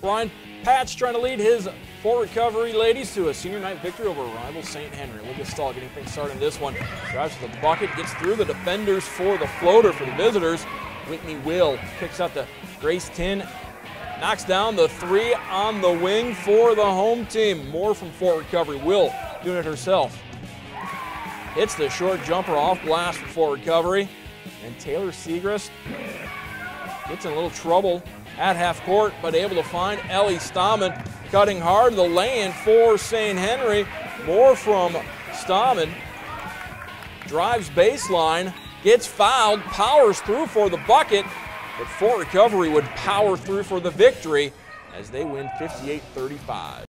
Brian Patch trying to lead his Fort Recovery ladies to a senior night victory over rival St. Henry. Lucas Stahl getting things started in this one. Drives to the bucket, gets through the defenders for the floater for the visitors. Whitney Will kicks out to Grace Tin. Knocks down the three on the wing for the home team. More from Fort Recovery. Will doing it herself. Hits the short jumper off glass for Fort Recovery. And Taylor Segrist gets in a little trouble at half court, but able to find Ellie Stammen cutting hard. The lay-in for St. Henry. More from Stammen. Drives baseline, gets fouled, powers through for the bucket, but Fort Recovery would power through for the victory as they win 58-35.